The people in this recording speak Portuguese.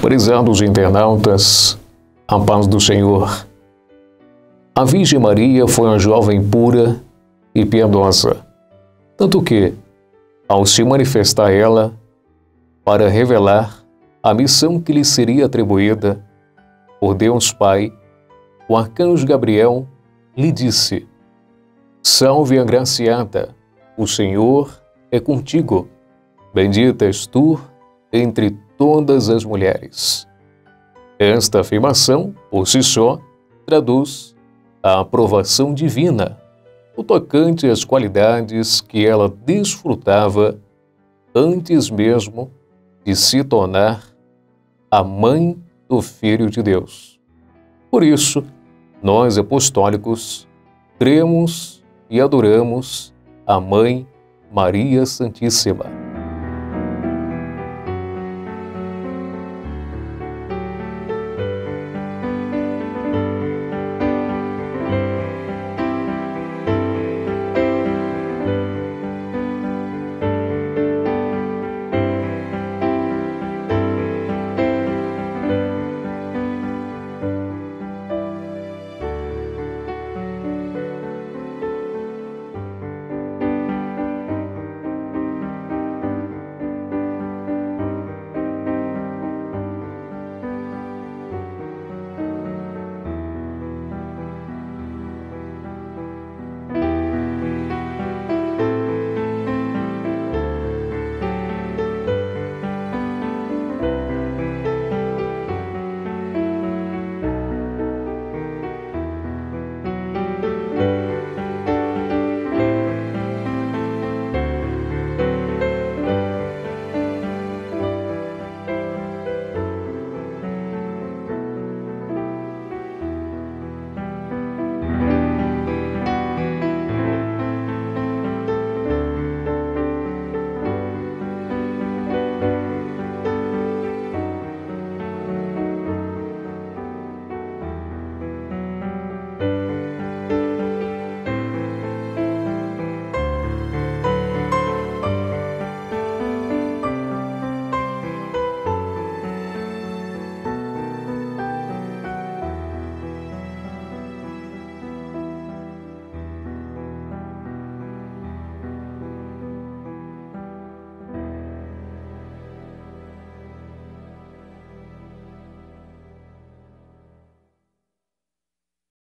Prezados internautas, a paz do Senhor. A Virgem Maria foi uma jovem pura e piedosa, tanto que, ao se manifestar ela, para revelar a missão que lhe seria atribuída por Deus Pai, o arcanjo Gabriel lhe disse: Salve agraciada, o Senhor é contigo. Bendita és tu entre todas as mulheres. Esta afirmação, por si só, traduz a aprovação divina, o tocante às qualidades que ela desfrutava antes mesmo de se tornar a mãe do Filho de Deus. Por isso, nós apostólicos cremos e adoramos a Mãe Maria Santíssima.